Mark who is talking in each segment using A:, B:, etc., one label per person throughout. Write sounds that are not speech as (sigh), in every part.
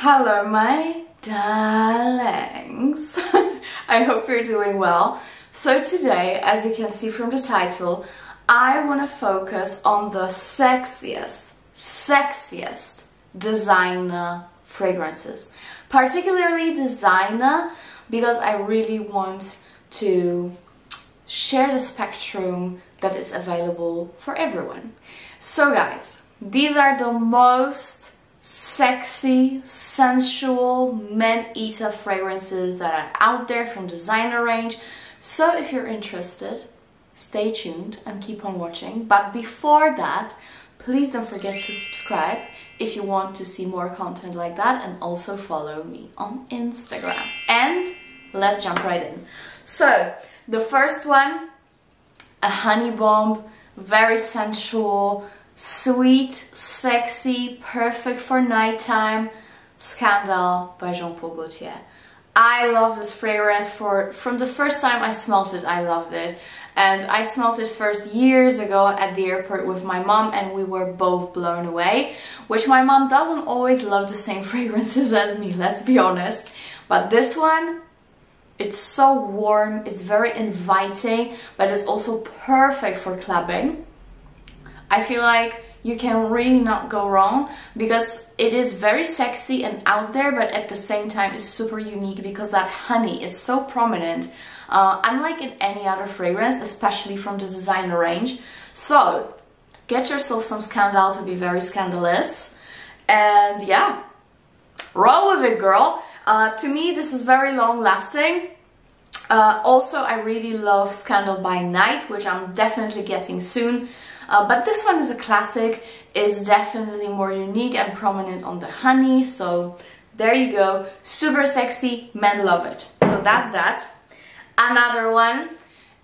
A: Hello my darlings. (laughs) I hope you're doing well. So today, as you can see from the title, I want to focus on the sexiest, sexiest designer fragrances. Particularly designer because I really want to share the spectrum that is available for everyone. So guys, these are the most sexy, sensual, men eater fragrances that are out there from designer range. So if you're interested, stay tuned and keep on watching. But before that, please don't forget to subscribe if you want to see more content like that and also follow me on Instagram. And let's jump right in. So the first one, a honey bomb, very sensual, Sweet, sexy, perfect for nighttime. Scandal by Jean-Paul Gaultier. I love this fragrance for from the first time I smelled it I loved it and I smelled it first years ago at the airport with my mom and we were both blown away which my mom doesn't always love the same (laughs) fragrances as me let's be honest but this one it's so warm it's very inviting but it's also perfect for clubbing I feel like you can really not go wrong because it is very sexy and out there but at the same time is super unique because that honey is so prominent uh, unlike in any other fragrance especially from the designer range. So get yourself some scandal to be very scandalous. And yeah roll with it girl. Uh, to me this is very long lasting uh, also, I really love Scandal by Night, which I'm definitely getting soon. Uh, but this one is a classic, is definitely more unique and prominent on the honey. So there you go, super sexy, men love it. So that's that. Another one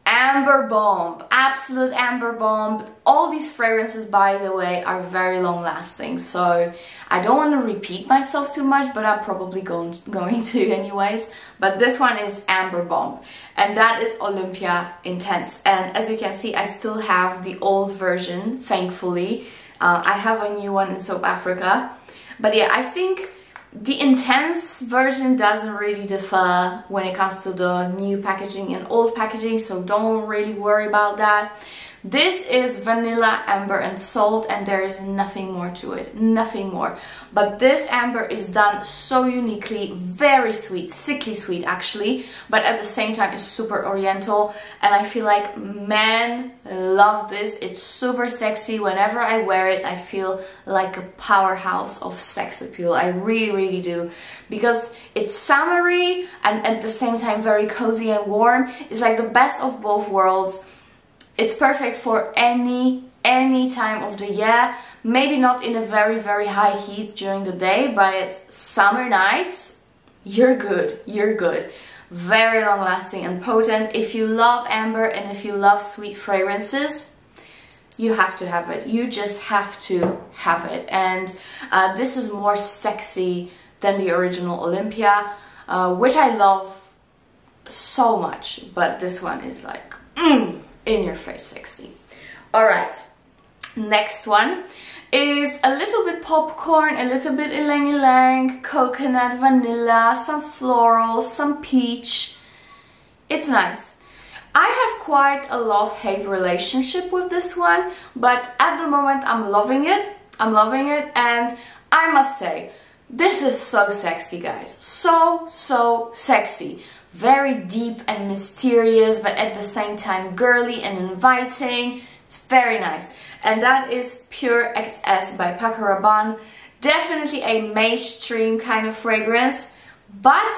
A: Amber Bomb, absolute Amber Bomb. All these fragrances, by the way, are very long lasting. So I don't want to repeat myself too much, but I'm probably going, going to (laughs) anyways. But this one is Amber Bomb. And that is Olympea Intense. And as you can see, I still have the old version, thankfully. Uh, I have a new one in South Africa. But yeah, I think the intense version doesn't really differ when it comes to the new packaging and old packaging, so don't really worry about that. This is vanilla, amber and salt and there is nothing more to it, nothing more. But this amber is done so uniquely, very sweet, sickly sweet actually, but at the same time it's super oriental and I feel like men love this. It's super sexy. Whenever I wear it, I feel like a powerhouse of sex appeal. I really, really do because it's summery and at the same time very cozy and warm. It's like the best of both worlds it's perfect for any any time of the year. Maybe not in a very, very high heat during the day, but summer nights, you're good, you're good. Very long lasting and potent. If you love amber and if you love sweet fragrances, you have to have it. You just have to have it. And uh, this is more sexy than the original Olympea, uh, which I love so much. But this one is like, mmm in your face sexy. All right, next one is a little bit popcorn, a little bit ylang ylang, coconut, vanilla, some floral, some peach. It's nice. I have quite a love-hate relationship with this one, but at the moment I'm loving it. I'm loving it and I must say, this is so sexy, guys. So, so sexy. Very deep and mysterious, but at the same time girly and inviting. It's very nice. And that is Pure XS by Paco Rabanne. Definitely a mainstream kind of fragrance, but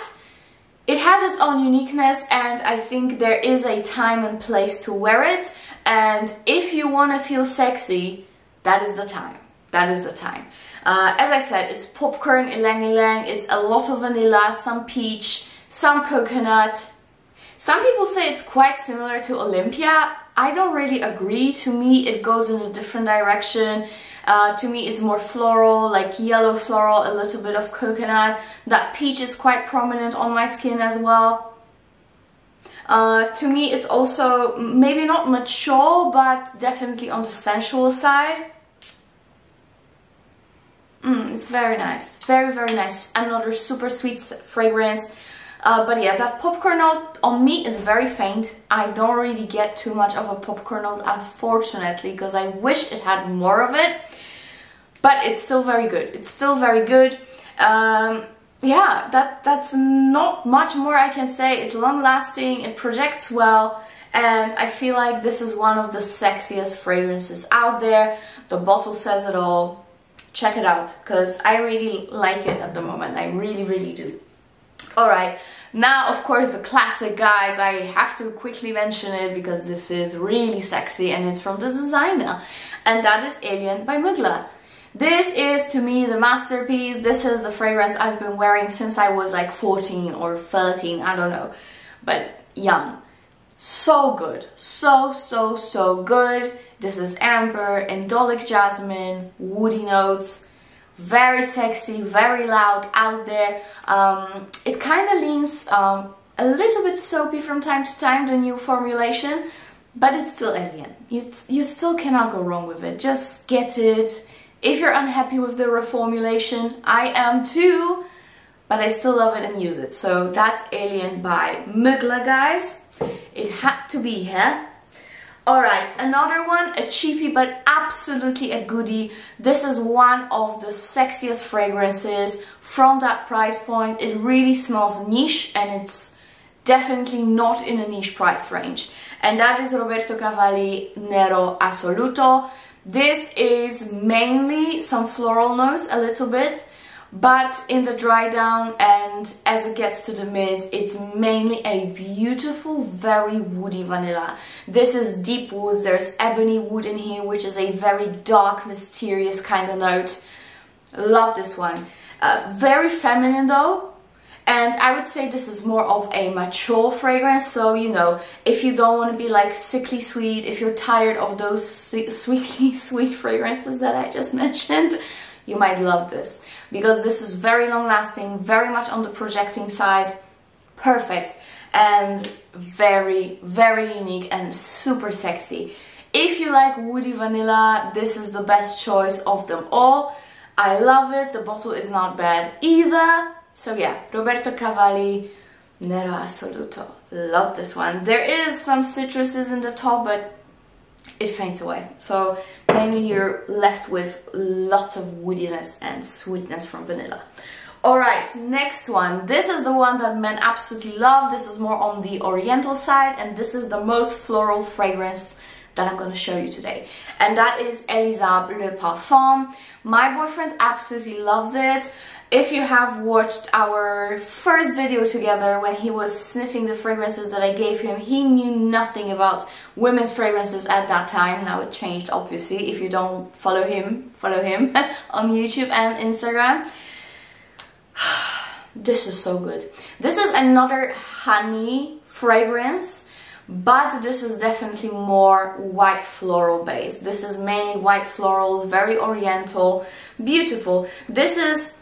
A: it has its own uniqueness and I think there is a time and place to wear it. And if you want to feel sexy, that is the time that is the time. Uh, as I said, it's popcorn, ylang ylang, it's a lot of vanilla, some peach, some coconut. Some people say it's quite similar to Olympea. I don't really agree. To me, it goes in a different direction. Uh, to me, it's more floral, like yellow floral, a little bit of coconut. That peach is quite prominent on my skin as well. Uh, to me, it's also maybe not mature, but definitely on the sensual side. Mm, it's very nice. Very, very nice. Another super sweet fragrance. Uh, but yeah, that popcorn note on me is very faint. I don't really get too much of a popcorn note, unfortunately, because I wish it had more of it. But it's still very good. It's still very good. Um, yeah, that that's not much more I can say. It's long lasting, it projects well, and I feel like this is one of the sexiest fragrances out there. The bottle says it all. Check it out, because I really like it at the moment. I really, really do. Alright, now of course the classic guys, I have to quickly mention it because this is really sexy and it's from the designer and that is Alien by Mugler. This is to me the masterpiece. This is the fragrance I've been wearing since I was like 14 or 13, I don't know, but young. So good, so, so, so good. This is amber, indolic jasmine, woody notes, very sexy, very loud out there. Um, it kind of leans um, a little bit soapy from time to time, the new formulation, but it's still alien. You, you still cannot go wrong with it. Just get it if you're unhappy with the reformulation, I am too, but I still love it and use it. So that's Alien by Mugler, guys. It had to be here. Alright, another one, a cheapie but absolutely a goodie. This is one of the sexiest fragrances from that price point. It really smells niche and it's definitely not in a niche price range. And that is Roberto Cavalli Nero Assoluto. This is mainly some floral notes, a little bit, but in the dry down and as it gets to the mid, it's mainly a beautiful, very woody vanilla. This is deep woods, there's ebony wood in here, which is a very dark, mysterious kind of note. Love this one. Uh, very feminine though, and I would say this is more of a mature fragrance so you know if you don't want to be like sickly sweet if you're tired of those sweetly (laughs) sweet fragrances that I just (laughs) mentioned you might love this. Because this is very long lasting very much on the projecting side. Perfect. And very very unique and super sexy. If you like woody vanilla this is the best choice of them all. I love it. The bottle is not bad either. So yeah, Roberto Cavalli, Nero Assoluto. Love this one. There is some citruses in the top, but it faints away. So mainly you're left with lots of woodiness and sweetness from vanilla. Alright, next one. This is the one that men absolutely love. This is more on the oriental side and this is the most floral fragrance that I'm going to show you today. And that is Elie Saab Le Parfum. My boyfriend absolutely loves it. If you have watched our first video together when he was sniffing the fragrances that I gave him, he knew nothing about women's fragrances at that time. Now it changed, obviously. If you don't follow him, follow him (laughs) on YouTube and Instagram. (sighs) this is so good. This is another honey fragrance but this is definitely more white floral based. This is mainly white florals, very oriental, beautiful. This is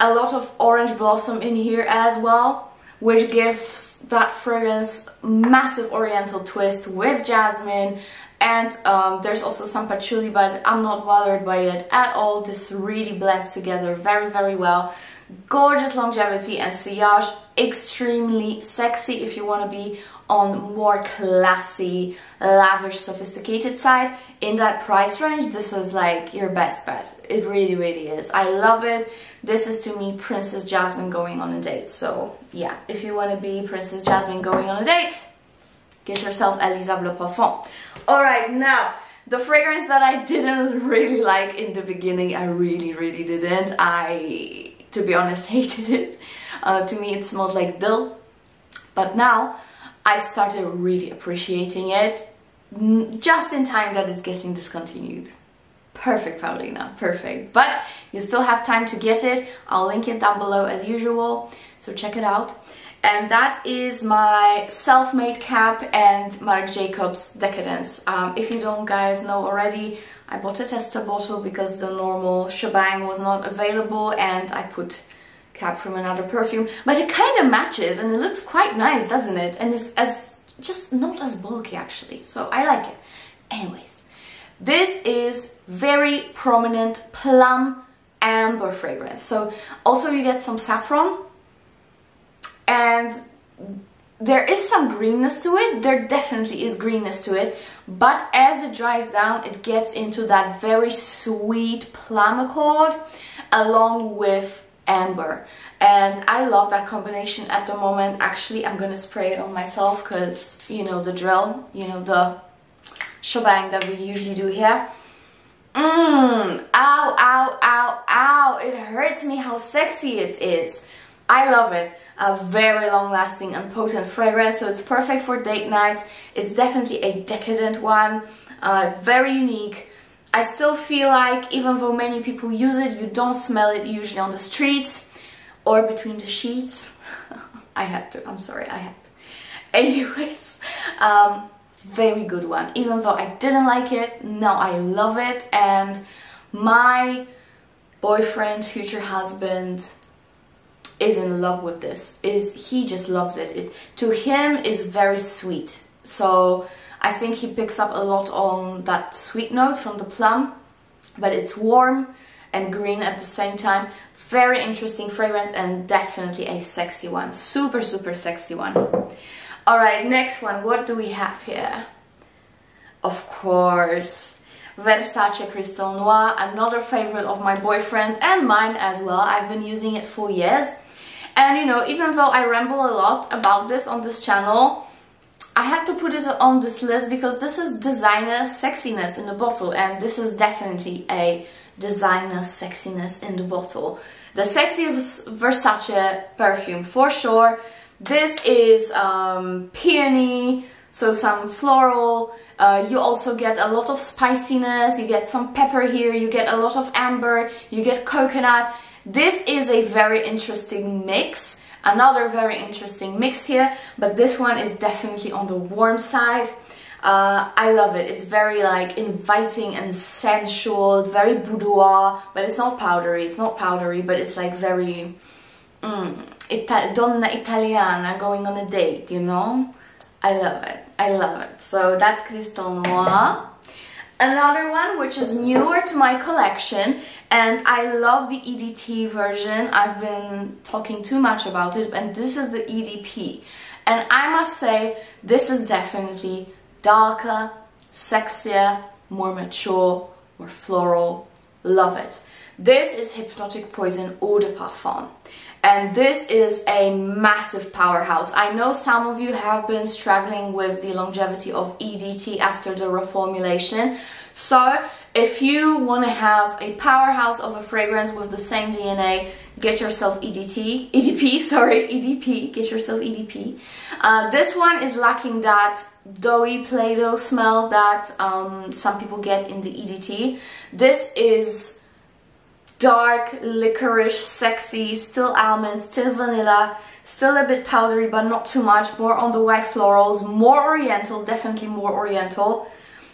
A: a lot of orange blossom in here as well, which gives that fragrance massive oriental twist with jasmine. And um, there's also some patchouli but I'm not bothered by it at all. This really blends together very very well. Gorgeous longevity and sillage extremely sexy if you want to be on more classy lavish sophisticated side. In that price range this is like your best bet. It really really is. I love it. This is to me princess jasmine going on a date. So yeah if you want to be princess jasmine going on a date get yourself Elie Saab Le Parfum. All right now the fragrance that I didn't (laughs) really like in the beginning, I really, really didn't. I to be honest, (laughs) hated it. Uh, to me, it smelled like dill. But now, I started really appreciating it just in time that it's getting discontinued. Perfect, Paulina, perfect. But you still have time to get it. I'll link it down below as usual, so check it out and that is my self-made cap and Marc Jacobs Decadence. Um, if you don't guys know already, I bought a tester bottle because the normal shebang was not available and I put cap from another perfume, but it kind of matches and it looks quite nice, doesn't it? And it's as just not as bulky actually, so I like it. Anyways, this is very prominent plum amber fragrance. So also you get some saffron and there is some greenness to it. There definitely is greenness to it. But as it dries down it gets into that very sweet plum accord along with amber. And I love that combination at the moment. Actually I'm gonna spray it on myself because you know the drill you know the shebang that we usually do here. Mmm, ow, ow, ow, ow. It hurts me how sexy it is. I love it. A very long lasting and potent fragrance, so it's perfect for date nights. It's definitely a decadent one, uh, very unique. I still feel like even though many people use it, you don't smell it usually on the streets or between the sheets. (laughs) I had to, I'm sorry, I had to. (laughs) Anyways, um, very good one. Even though I didn't like it, now I love it and my boyfriend, future husband, is in love with this is he just loves it. It to him is very sweet. So I think he picks up a lot on that sweet note from the plum but it's warm and green at the same time. Very interesting fragrance and definitely a sexy one. Super super sexy one. All right next one. What do we have here? Of course Versace Crystal Noir, another favorite of my boyfriend and mine as well. I've been using it for years. And you know, even though I ramble a lot about this on this channel, I had to put it on this list because this is designer sexiness in the bottle and this is definitely a designer sexiness in the bottle. The Sexy Versace perfume for sure. This is um, peony, so some floral. Uh, you also get a lot of spiciness, you get some pepper here, you get a lot of amber, you get coconut. This is a very interesting mix. Another very interesting mix here, but this one is definitely on the warm side. Uh, I love it. It's very like inviting and sensual, very boudoir, but it's not powdery. It's not powdery, but it's like very mm, Ita donna italiana going on a date, you know? I love it. I love it. So that's Crystal Noir. Another one which is newer to my collection and I love the EDT version. I've been talking too much about it and this is the EDP. And I must say this is definitely darker, sexier, more mature, more floral. Love it. This is Hypnotic Poison Eau de Parfum and this is a massive powerhouse. I know some of you have been struggling with the longevity of EDT after the reformulation. So if you want to have a powerhouse of a fragrance with the same DNA, get yourself EDT, EDP, (laughs) sorry, EDP, get yourself EDP. Uh, this one is lacking that doughy Play-Doh smell that um, some people get in the EDT. This is dark, licorice, sexy, still almond, still vanilla, still a bit powdery but not too much, more on the white florals, more oriental, definitely more oriental.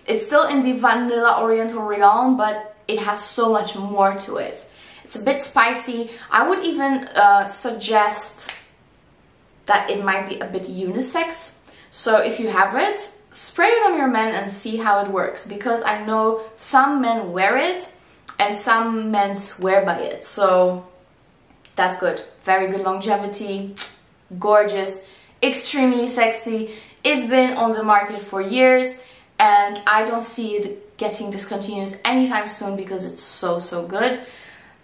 A: It's still in the vanilla oriental realm but it has so much more to it. It's a bit spicy. I would even uh, suggest that it might be a bit unisex. So if you have it, spray it on your men and see how it works because I know some men wear it and some men swear by it. So that's good. Very good longevity. Gorgeous. Extremely sexy. It's been on the market for years. And I don't see it getting discontinued anytime soon because it's so so good.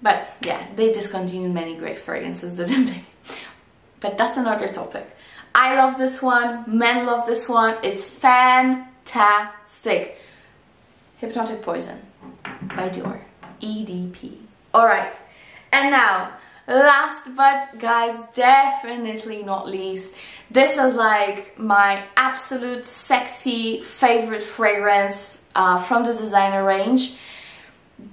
A: But yeah they discontinued many great fragrances (laughs) didn't they? But that's another topic. I love this one. Men love this one. It's fantastic. Hypnotic Poison by Dior EDP. Alright, and now, last but guys, definitely not least, this is like my absolute sexy favorite fragrance uh, from the designer range.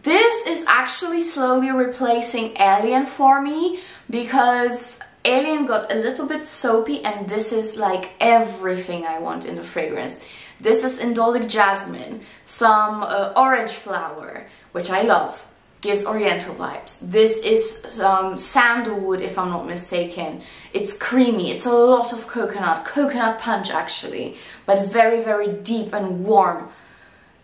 A: This is actually slowly replacing Alien for me because Alien got a little bit soapy and this is like everything I want in a fragrance. This is Indolic Jasmine, some uh, orange flower, which I love, gives oriental vibes. This is um, sandalwood, if I'm not mistaken. It's creamy, it's a lot of coconut, coconut punch actually, but very, very deep and warm.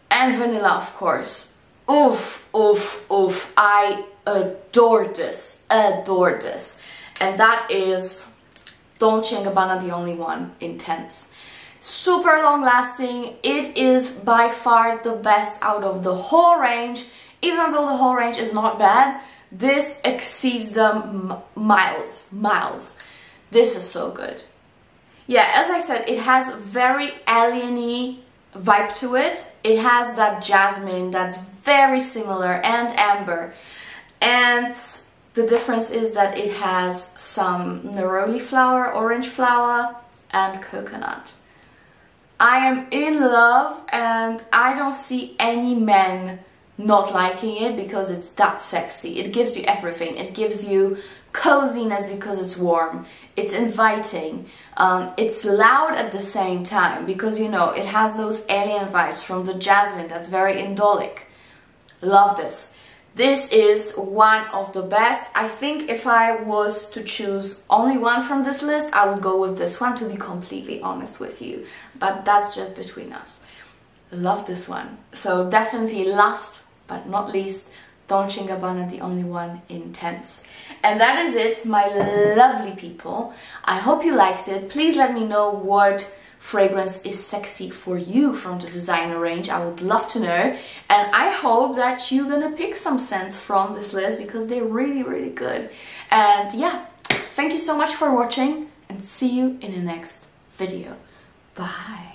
A: And vanilla, of course. Oof, oof, oof. I adore this, adore this. And that is Dolce & Gabbana The Only One Intense. Super long lasting. It is by far the best out of the whole range. Even though the whole range is not bad, this exceeds them miles, miles. This is so good. Yeah, as I said, it has very alieny vibe to it. It has that jasmine that's very similar and amber. And the difference is that it has some neroli flower, orange flower, and coconut. I am in love and I don't see any men not liking it because it's that sexy. It gives you everything. It gives you coziness because it's warm. It's inviting. Um, it's loud at the same time because you know it has those alien vibes from the jasmine that's very indolic. Love this. This is one of the best. I think if I was to choose only one from this list, I would go with this one to be completely honest with you. But that's just between us. Love this one. So definitely last but not least, Dolce & Gabbana, the only one intense. And that is it, my lovely people. I hope you liked it. Please let me know what fragrance is sexy for you from the designer range. I would love to know. And I hope that you're gonna pick some scents from this list because they're really, really good. And yeah, thank you so much for watching and see you in the next video. Bye.